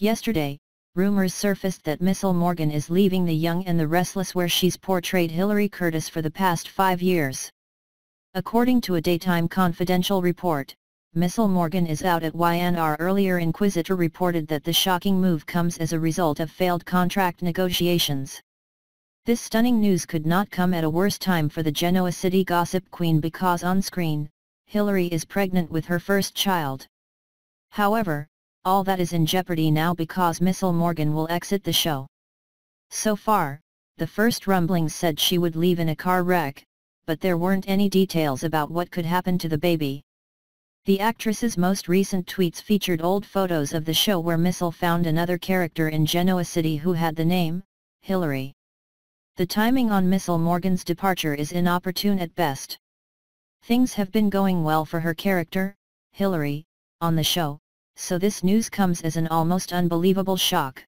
Yesterday, rumors surfaced that Mishael Morgan is leaving The Young and the Restless where she's portrayed Hilary Curtis for the past five years. According to a Daytime Confidential report, Mishael Morgan is out at Y&R earlier Inquisitr reported that the shocking move comes as a result of failed contract negotiations. This stunning news could not come at a worse time for the Genoa City gossip queen because on screen, Hilary is pregnant with her first child. However, all that is in jeopardy now because Mishael Morgan will exit the show. So far, the first rumblings said she would leave in a car wreck, but there weren't any details about what could happen to the baby. The actress's most recent tweets featured old photos of the show where Mishael found another character in Genoa City who had the name, Hillary. The timing on Mishael Morgan's departure is inopportune at best. Things have been going well for her character, Hilary, on the show, so this news comes as an almost unbelievable shock.